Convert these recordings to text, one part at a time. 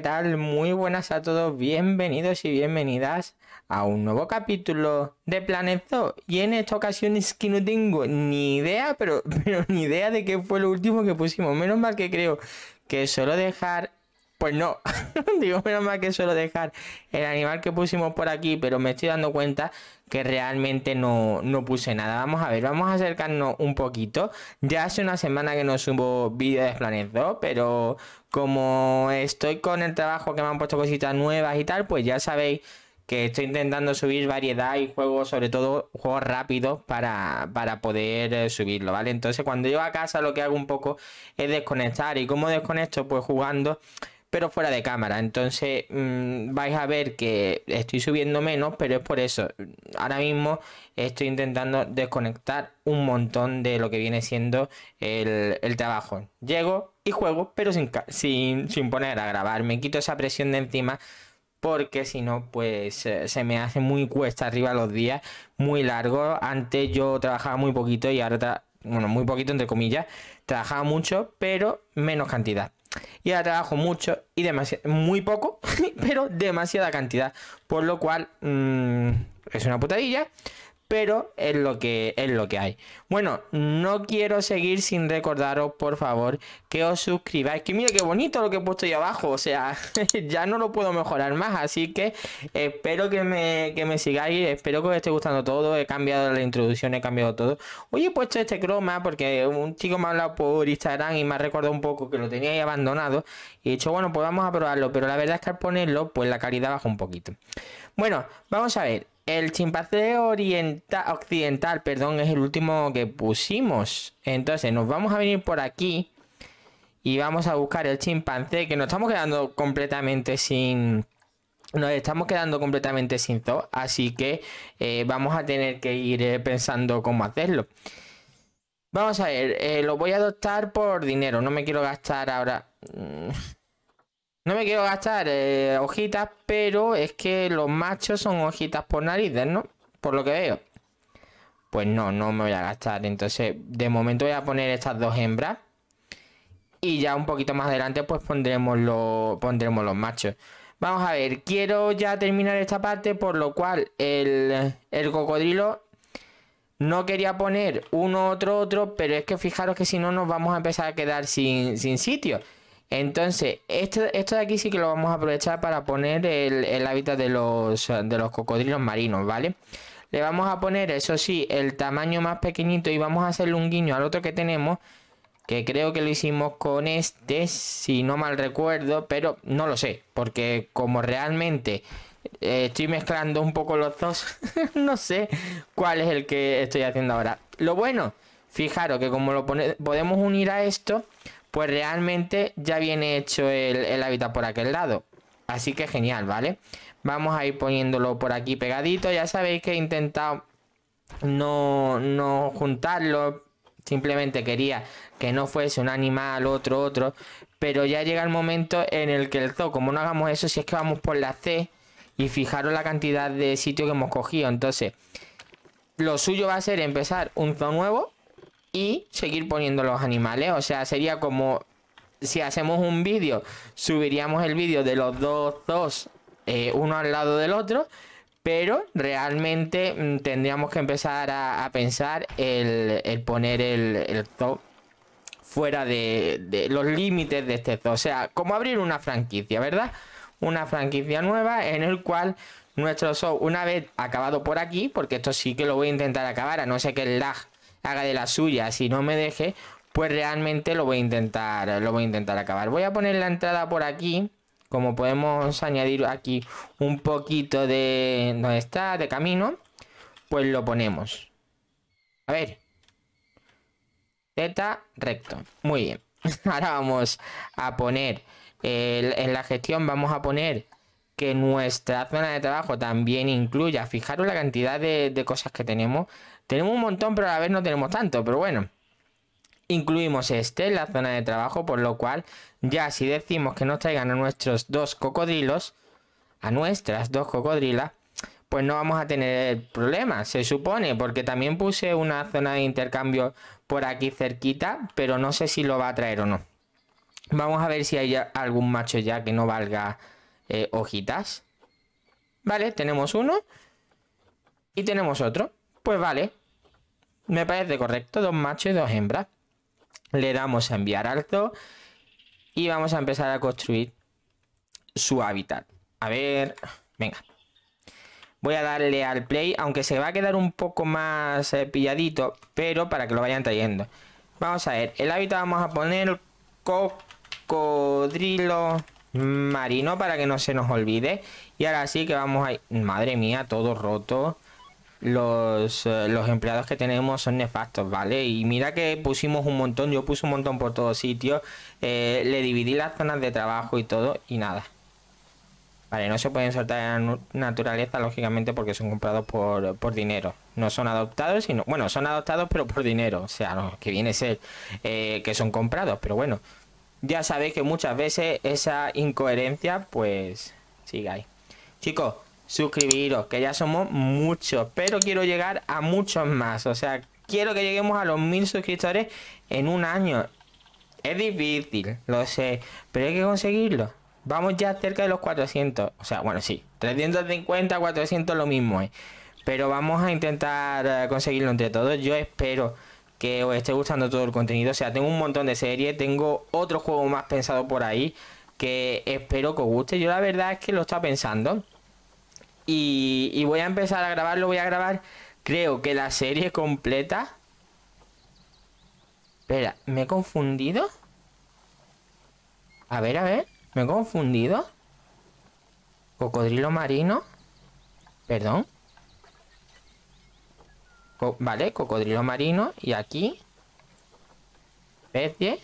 ¿qué tal? Muy buenas a todos, bienvenidos y bienvenidas a un nuevo capítulo de Planet. Y en esta ocasión es que no tengo ni idea, pero, pero ni idea de qué fue lo último que pusimos. Menos mal que creo que solo dejar pues no, digo, menos mal que suelo dejar el animal que pusimos por aquí, pero me estoy dando cuenta que realmente no, no, puse nada. Vamos a ver, vamos a acercarnos un poquito. Ya hace una semana que no subo vídeo de Planet 2, pero como estoy con el trabajo que me han puesto cositas nuevas y tal, pues ya sabéis que estoy intentando subir variedad y juegos, sobre todo juegos rápidos para, para poder eh, subirlo, ¿vale? Entonces cuando llego a casa lo que hago un poco es desconectar. ¿Y cómo desconecto? Pues jugando pero fuera de cámara. Entonces mm, vais a ver que estoy subiendo menos, pero es por eso. Ahora mismo estoy intentando desconectar un montón de lo que viene siendo el, trabajo. Llego y juego, pero sin, sin, sin poner a grabar. Me quito esa presión de encima porque si no, pues se me hace muy cuesta arriba los días, muy largo. Antes yo trabajaba muy poquito y ahora, bueno, muy poquito entre comillas, trabajaba mucho, pero menos cantidad y ahora trabajo mucho y demasiado, muy poco, pero demasiada cantidad, por lo cual mm, es una putadilla, pero es lo que es lo que hay. Bueno, no quiero seguir sin recordaros, por favor, que os suscribáis. Que mira qué bonito lo que he puesto ahí abajo, o sea, ya no lo puedo mejorar más, así que espero que me, que me sigáis, espero que os esté gustando todo. He cambiado la introducción, he cambiado todo. Hoy he puesto este croma porque un chico me ha hablado por Instagram y me ha recordado un poco que lo tenía abandonado y he dicho, bueno, pues vamos a probarlo, pero la verdad es que al ponerlo, pues la calidad baja un poquito. Bueno, vamos a ver. El chimpancé oriental, occidental, perdón, es el último que pusimos. Entonces nos vamos a venir por aquí y vamos a buscar el chimpancé, que nos estamos quedando completamente sin... Nos estamos quedando completamente sin zoo, así que eh, vamos a tener que ir eh, pensando cómo hacerlo. Vamos a ver, eh, lo voy a adoptar por dinero, no me quiero gastar ahora... No me quiero gastar eh, hojitas, pero es que los machos son hojitas por narices, ¿no? Por lo que veo. Pues no, no me voy a gastar. Entonces, de momento voy a poner estas dos hembras. Y ya un poquito más adelante, pues pondremos, lo, pondremos los machos. Vamos a ver, quiero ya terminar esta parte, por lo cual el, el cocodrilo no quería poner uno, otro, otro, pero es que fijaros que si no nos vamos a empezar a quedar sin, sin sitio. Entonces, esto, esto de aquí sí que lo vamos a aprovechar para poner el, hábitat de los, de los cocodrilos marinos, ¿vale? Le vamos a poner, eso sí, el tamaño más pequeñito y vamos a hacerle un guiño al otro que tenemos. Que creo que lo hicimos con este, si no mal recuerdo, pero no lo sé. Porque como realmente eh, estoy mezclando un poco los dos, no sé cuál es el que estoy haciendo ahora. Lo bueno, fijaros que como lo podemos unir a esto, pues realmente ya viene hecho el, hábitat por aquel lado. Así que genial, ¿vale? Vamos a ir poniéndolo por aquí pegadito. Ya sabéis que he intentado no, no juntarlo. Simplemente quería que no fuese un animal, otro, otro. Pero ya llega el momento en el que el zoo, como no hagamos eso, si es que vamos por la C y fijaros la cantidad de sitio que hemos cogido. Entonces, lo suyo va a ser empezar un zoo nuevo y seguir poniendo los animales. O sea, sería como si hacemos un vídeo, subiríamos el vídeo de los dos dos, eh, uno al lado del otro. Pero realmente mm, tendríamos que empezar a, pensar el, poner el, el, zoo fuera de, de los límites de este zoo. O sea, como abrir una franquicia, ¿verdad? Una franquicia nueva en el cual nuestro zoo, una vez acabado por aquí, porque esto sí que lo voy a intentar acabar, a no ser que el lag haga de la suya, si no me deje, pues realmente lo voy a intentar, lo voy a intentar acabar. Voy a poner la entrada por aquí, como podemos añadir aquí un poquito de donde está, de camino, pues lo ponemos. A ver. Z recto. Muy bien. Ahora vamos a poner en la gestión vamos a poner que nuestra zona de trabajo también incluya, fijaros la cantidad de, de cosas que tenemos, tenemos un montón, pero a la vez no tenemos tanto, pero bueno. Incluimos este en la zona de trabajo, por lo cual ya si decimos que nos traigan a nuestros dos cocodrilos, a nuestras dos cocodrilas, pues no vamos a tener problemas, se supone, porque también puse una zona de intercambio por aquí cerquita, pero no sé si lo va a traer o no. Vamos a ver si hay algún macho ya que no valga eh, hojitas. Vale, tenemos uno. Y tenemos otro. Pues vale. Me parece correcto. Dos machos y dos hembras. Le damos a enviar alto. Y vamos a empezar a construir su hábitat. A ver... Venga. Voy a darle al play, aunque se va a quedar un poco más eh, pilladito, pero para que lo vayan trayendo. Vamos a ver, el hábitat vamos a poner cocodrilo marino para que no se nos olvide. Y ahora sí que vamos a... Madre mía, todo roto. Los, eh, los empleados que tenemos son nefastos, ¿vale? Y mira que pusimos un montón, yo puse un montón por todos sitios. Eh, le dividí las zonas de trabajo y todo y nada. Vale, no se pueden soltar en la naturaleza, lógicamente, porque son comprados por, dinero. No son adoptados, sino... Bueno, son adoptados, pero por dinero. O sea, no, que viene a ser eh, que son comprados. Pero bueno, ya sabéis que muchas veces esa incoherencia, pues, sigue ahí. Chicos, suscribiros, que ya somos muchos. Pero quiero llegar a muchos más. O sea, quiero que lleguemos a los mil suscriptores en un año. Es difícil, lo sé, pero hay que conseguirlo. Vamos ya cerca de los 400. O sea, bueno, sí. 350, 400 lo mismo es. Pero vamos a intentar eh, conseguirlo entre todos. Yo espero que os esté gustando todo el contenido. O sea, tengo un montón de series. Tengo otro juego más pensado por ahí. Que espero que os guste. Yo la verdad es que lo estaba pensando. Y, y voy a empezar a grabarlo. Voy a grabar, creo que la serie completa. Espera, ¿me he confundido? A ver, a ver. ¿Me he confundido? ¿Cocodrilo marino? Perdón. Vale, cocodrilo marino. Y aquí. Especie.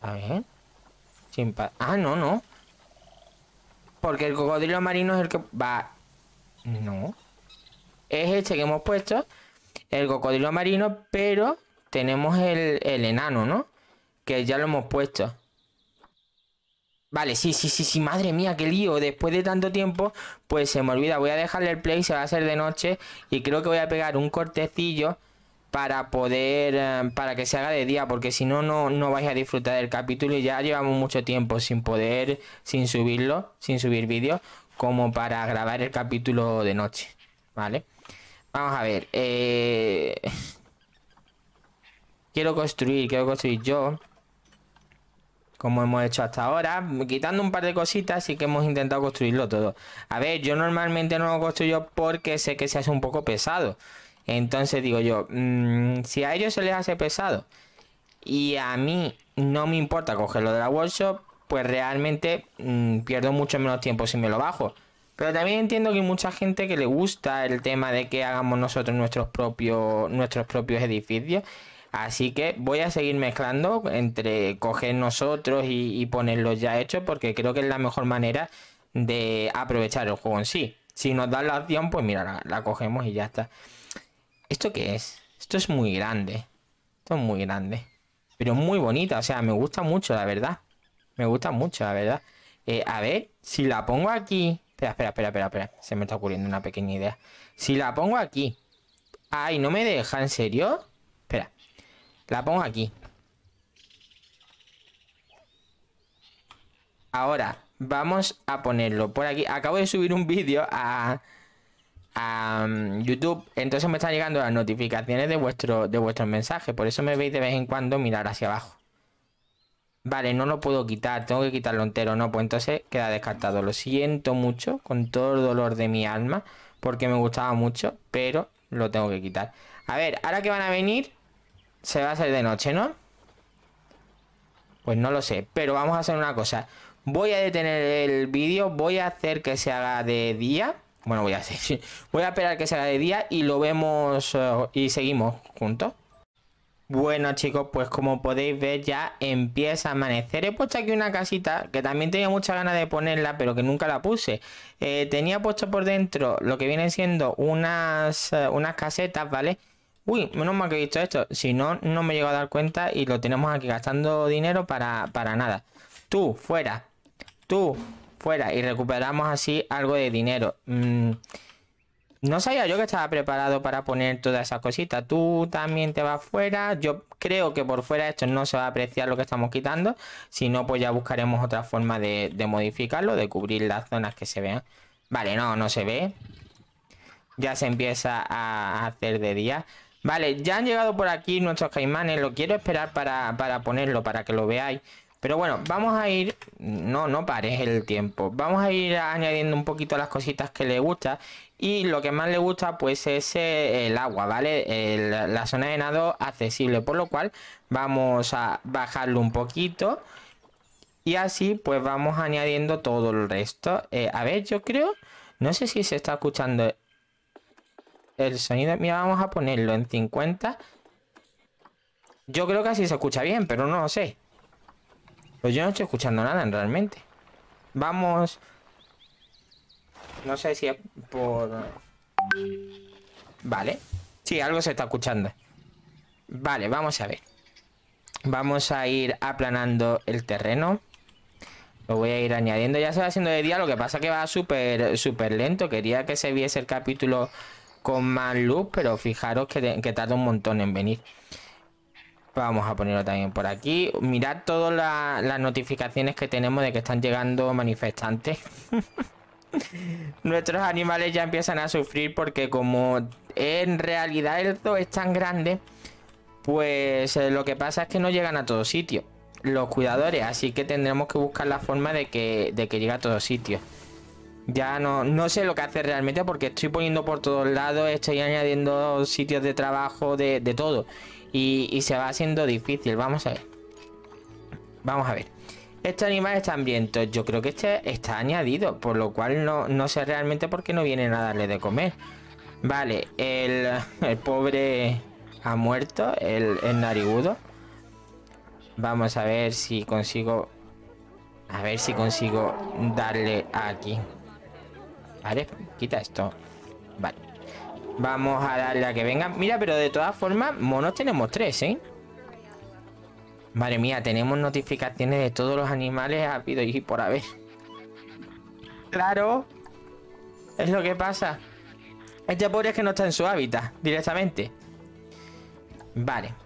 A ver. ah, no, no. Porque el cocodrilo marino es el que va... No. Es este que hemos puesto el cocodrilo marino, pero tenemos el, enano, ¿no? Que ya lo hemos puesto. Vale, sí, sí, sí, sí, madre mía, qué lío. Después de tanto tiempo, pues se me olvida. Voy a dejarle el play, se va a hacer de noche. Y creo que voy a pegar un cortecillo para poder, eh, para que se haga de día. Porque si no, no vais a disfrutar del capítulo. Y ya llevamos mucho tiempo sin poder, sin subirlo, sin subir vídeos. Como para grabar el capítulo de noche. ¿Vale? Vamos a ver. Eh... Quiero construir, quiero construir yo. Como hemos hecho hasta ahora. Quitando un par de cositas, sí que hemos intentado construirlo todo. A ver, yo normalmente no lo construyo porque sé que se hace un poco pesado. Entonces digo yo, mm, si a ellos se les hace pesado y a mí no me importa cogerlo de la workshop, pues realmente mm, pierdo mucho menos tiempo si me lo bajo. Pero también entiendo que hay mucha gente que le gusta el tema de que hagamos nosotros nuestros propios, nuestros propios edificios. Así que voy a seguir mezclando entre coger nosotros y, ponerlos ya hechos porque creo que es la mejor manera de aprovechar el juego en sí. Si nos da la opción, pues mira, la, cogemos y ya está. ¿Esto qué es? Esto es muy grande. Esto es muy grande. Pero muy bonita, o sea, me gusta mucho, la verdad. Me gusta mucho, la verdad. Eh, a ver, si la pongo aquí Espera, espera, espera, espera, Se me está ocurriendo una pequeña idea. Si la pongo aquí. Ay, ¿no me deja? ¿En serio? La pongo aquí. Ahora, vamos a ponerlo por aquí. Acabo de subir un vídeo a, a um, YouTube. Entonces me están llegando las notificaciones de vuestro, de vuestros mensajes. Por eso me veis de vez en cuando mirar hacia abajo. Vale, no lo puedo quitar, tengo que quitarlo entero, no, pues entonces queda descartado. Lo siento mucho, con todo el dolor de mi alma, porque me gustaba mucho, pero lo tengo que quitar. A ver, ahora que van a venir, se va a hacer de noche, ¿no? Pues no lo sé, pero vamos a hacer una cosa. Voy a detener el vídeo, voy a hacer que se haga de día. Bueno, voy a hacer, voy a esperar que se haga de día y lo vemos eh, y seguimos juntos. Bueno chicos, pues como podéis ver ya empieza a amanecer. He puesto aquí una casita que también tenía mucha ganas de ponerla, pero que nunca la puse. Eh, tenía puesto por dentro lo que vienen siendo unas, eh, unas casetas, ¿vale? Uy, menos mal que he visto esto. Si no, no me llego a dar cuenta y lo tenemos aquí gastando dinero para, nada. Tú, fuera. Tú, fuera. Y recuperamos así algo de dinero. Mm, No sabía yo que estaba preparado para poner todas esas cositas. Tú también te vas fuera. Yo creo que por fuera esto no se va a apreciar lo que estamos quitando. Si no, pues ya buscaremos otra forma de, de modificarlo, de cubrir las zonas que se vean. Vale, no, no se ve. Ya se empieza a hacer de día. Vale, ya han llegado por aquí nuestros caimanes. Lo quiero esperar para, para ponerlo, para que lo veáis. Pero bueno, vamos a ir... No, no pares el tiempo. Vamos a ir añadiendo un poquito las cositas que le gusta. Y lo que más le gusta pues es el agua, ¿vale? la zona de nado accesible, por lo cual vamos a bajarlo un poquito. Y así pues vamos añadiendo todo el resto. Eh, a ver, yo creo... No sé si se está escuchando el sonido. Mira, vamos a ponerlo en 50. Yo creo que así se escucha bien, pero no lo sé. Pues yo no estoy escuchando nada realmente. Vamos... No sé si es por... Vale. Sí, algo se está escuchando. Vale, vamos a ver. Vamos a ir aplanando el terreno. Lo voy a ir añadiendo. Ya se va haciendo de día, lo que pasa que va súper súper lento. Quería que se viese el capítulo con más luz, pero fijaros que, tarda un montón en venir. Vamos a ponerlo también por aquí. Mirad todas las notificaciones que tenemos de que están llegando manifestantes. Nuestros animales ya empiezan a sufrir porque como en realidad el zoo es tan grande, pues eh, lo que pasa es que no llegan a todos sitios los cuidadores, así que tendremos que buscar la forma de que, de que llegue a todos sitios. Ya no, no sé lo que hacer realmente porque estoy poniendo por todos lados, estoy añadiendo sitios de trabajo, de, todo. Y, y se va haciendo difícil, vamos a ver. Vamos a ver. Este animal está hambriento. Yo creo que este está añadido, por lo cual no, sé realmente por qué no vienen a darle de comer. Vale, el, pobre ha muerto, el, el narigudo. Vamos a ver si consigo... A ver si consigo darle aquí. Vale, quita esto. Vale. Vamos a darle a que venga. Mira, pero de todas formas, monos tenemos tres, ¿eh? Madre mía, tenemos notificaciones de todos los animales habido y por haber. Claro. Es lo que pasa. Este pobre es que no está en su hábitat directamente. Vale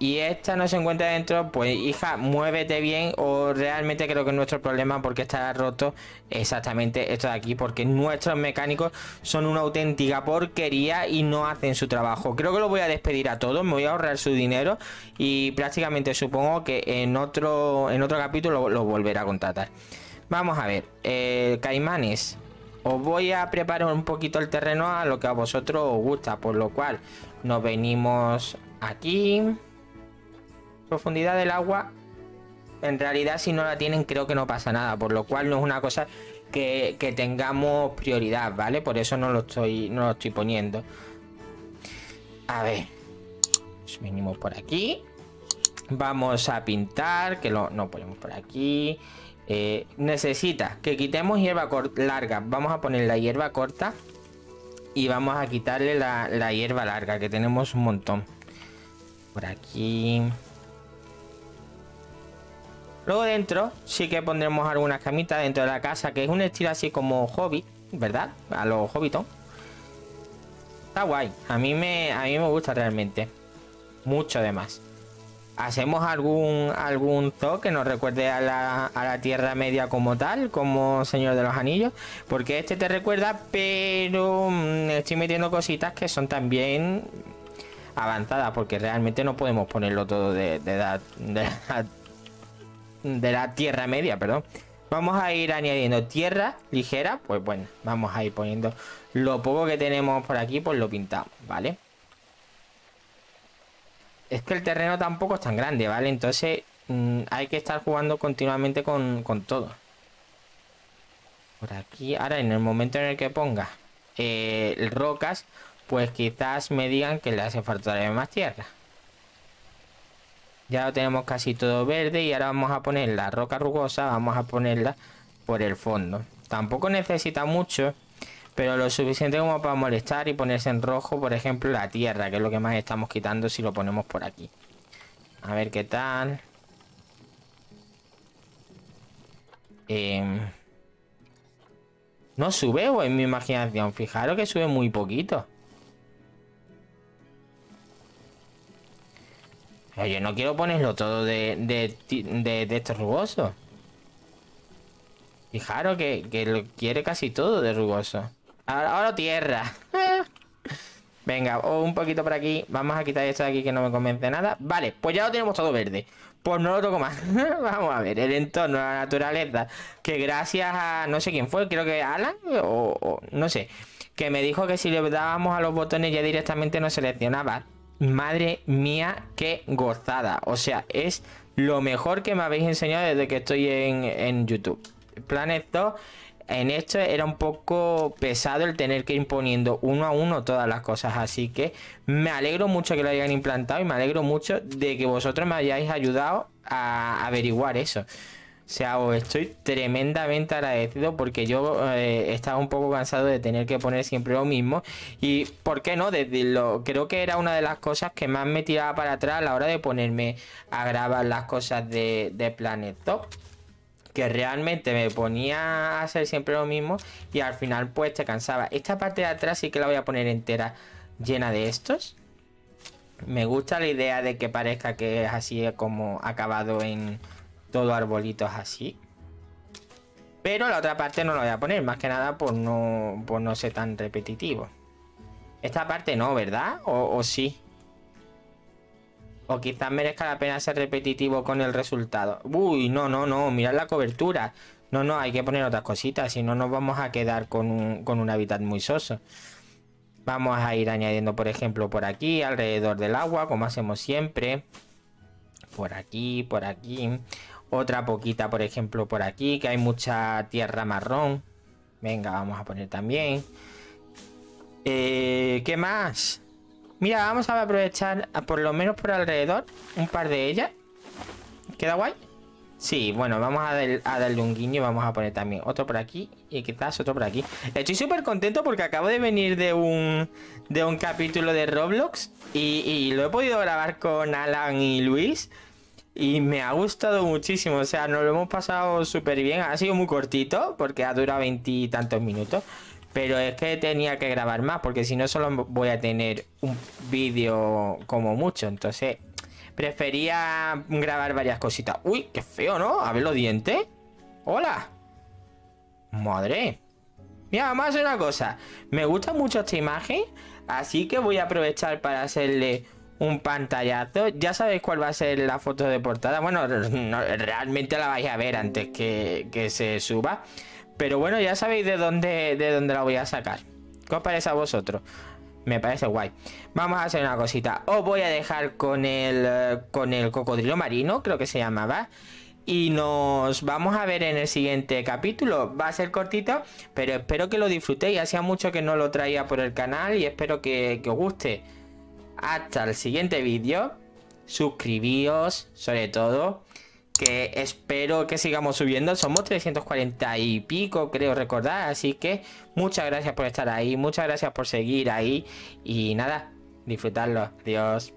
y esta no se encuentra dentro, pues hija, muévete bien o realmente creo que es nuestro problema porque está roto exactamente esto de aquí, porque nuestros mecánicos son una auténtica porquería y no hacen su trabajo. Creo que lo voy a despedir a todos, me voy a ahorrar su dinero y prácticamente supongo que en otro, en otro capítulo lo, volverá a contratar. Vamos a ver, eh, caimanes. Os voy a preparar un poquito el terreno a lo que a vosotros os gusta, por lo cual nos venimos aquí profundidad del agua, en realidad si no la tienen creo que no pasa nada, por lo cual no es una cosa que, tengamos prioridad, ¿vale? Por eso no lo estoy, no lo estoy poniendo. A ver, venimos por aquí. Vamos a pintar, que lo, no ponemos por aquí. Eh, necesita que quitemos hierba larga. Vamos a poner la hierba corta y vamos a quitarle la, la hierba larga, que tenemos un montón. Por aquí. Luego dentro sí que pondremos algunas camitas dentro de la casa, que es un estilo así como hobby, ¿verdad? A los hobbiton. Está guay. A mí me, a mí me gusta realmente. Mucho además. ¿Hacemos algún, algún zoo que nos recuerde a la, a la Tierra Media como tal, como Señor de los Anillos? Porque este te recuerda, pero mm, estoy metiendo cositas que son también avanzadas, porque realmente no podemos ponerlo todo de, de, edad, de de la tierra media, perdón. Vamos a ir añadiendo tierra ligera. Pues bueno, vamos a ir poniendo lo poco que tenemos por aquí, pues lo pintamos, ¿vale? Es que el terreno tampoco es tan grande, ¿vale? Entonces mm, hay que estar jugando continuamente con, todo. Por aquí, ahora en el momento en el que ponga eh, rocas, pues quizás me digan que le hace falta más tierra. Ya lo tenemos casi todo verde y ahora vamos a poner la roca rugosa, vamos a ponerla por el fondo. Tampoco necesita mucho, pero lo suficiente como para molestar y ponerse en rojo, por ejemplo, la tierra, que es lo que más estamos quitando si lo ponemos por aquí. A ver qué tal. Eh... No sube o en mi imaginación. Fijaros que sube muy poquito. Yo no quiero ponerlo todo de, de, de, estos rugosos. Fijaros que, que, lo quiere casi todo de rugoso. Ahora, tierra. Venga, un poquito por aquí. Vamos a quitar esto de aquí que no me convence nada. Vale, pues ya lo tenemos todo verde. Pues no lo toco más. Vamos a ver, el entorno, la naturaleza. Que gracias a no sé quién fue, creo que Alan o no sé. Que me dijo que si le dábamos a los botones ya directamente nos seleccionaba Madre mía, qué gozada. O sea, es lo mejor que me habéis enseñado desde que estoy en, YouTube. Planet 2, en esto era un poco pesado el tener que ir poniendo uno a uno todas las cosas. Así que me alegro mucho que lo hayan implantado y me alegro mucho de que vosotros me hayáis ayudado a averiguar eso. O sea, os estoy tremendamente agradecido porque yo eh, estaba un poco cansado de tener que poner siempre lo mismo. Y, ¿por qué no? Desde lo, creo que era una de las cosas que más me tiraba para atrás a la hora de ponerme a grabar las cosas de, de Planet Top que realmente me ponía a hacer siempre lo mismo y al final pues te cansaba. Esta parte de atrás sí que la voy a poner entera llena de estos. Me gusta la idea de que parezca que es así como acabado en todo arbolitos así. Pero la otra parte no lo voy a poner, más que nada por no, por no ser tan repetitivo. Esta parte no, ¿verdad? O, sí. O quizás merezca la pena ser repetitivo con el resultado. Uy, no, no, no, mirad la cobertura. No, no, hay que poner otras cositas, si no nos vamos a quedar con un, con un hábitat muy soso. Vamos a ir añadiendo, por ejemplo, por aquí, alrededor del agua, como hacemos siempre. Por aquí, por aquí. Otra poquita, por ejemplo, por aquí, que hay mucha tierra marrón. Venga, vamos a poner también. Eh, ¿Qué más? Mira, vamos a aprovechar, por lo menos por alrededor, un par de ellas. ¿Queda guay? Sí, bueno, vamos a, darle un guiño y vamos a poner también otro por aquí y quizás otro por aquí. Estoy súper contento porque acabo de venir de un, de un capítulo de Roblox y, y lo he podido grabar con Alan y Luis. Y me ha gustado muchísimo, o sea, nos lo hemos pasado súper bien. Ha sido muy cortito, porque ha durado veintitantos minutos. Pero es que tenía que grabar más, porque si no solo voy a tener un vídeo como mucho. Entonces, prefería grabar varias cositas. Uy, qué feo, ¿no? A ver los dientes. Hola. Madre. Mira, vamos a hacer una cosa. Me gusta mucho esta imagen, así que voy a aprovechar para hacerle un pantallazo. Ya sabéis cuál va a ser la foto de portada. Bueno, realmente la vais a ver antes que, se suba. Pero bueno, ya sabéis de dónde, de dónde la voy a sacar. ¿Qué os parece a vosotros? Me parece guay. Vamos a hacer una cosita. Os voy a dejar con el, con el cocodrilo marino, creo que se llamaba. Y nos vamos a ver en el siguiente capítulo. Va a ser cortito, pero espero que lo disfrutéis. Hacía mucho que no lo traía por el canal y espero que, que os guste hasta el siguiente vídeo. Suscribíos, sobre todo. Que espero que sigamos subiendo. Somos 340 y pico, creo recordar. Así que muchas gracias por estar ahí. Muchas gracias por seguir ahí. Y nada, disfrutarlo. Adiós.